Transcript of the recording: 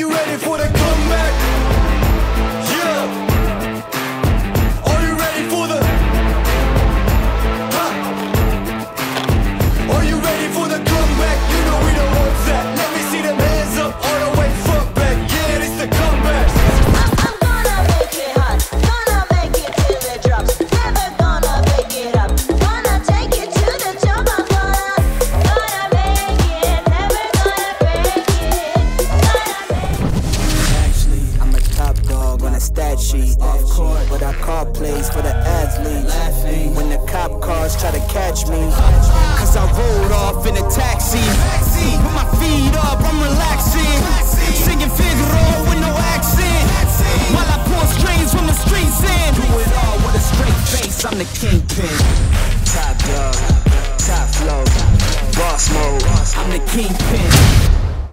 you ready for stat sheet. Off court, but I call plays for the athletes. When the cop cars try to catch me, cause I rolled off in a taxi. Put my feet up, I'm relaxing. Singing Figaro with no accent. While I pour strings from the streets in. Do it all with a straight face, I'm the kingpin. Top dog, top flow, boss mode, I'm the kingpin.